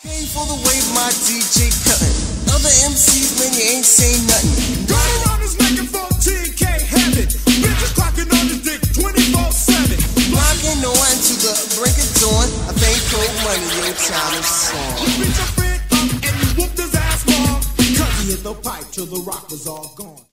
Came for the way my DJ cutting. Other MCs, man, you ain't saying nothing. Going around is making 14K. Bitches clocking on his dick 24-7. Blocking on to the brink of dawn. I think cold money, your time is song. You beat your friend up and you whooped his ass more. Cause he hit the pipe till the rock was all gone.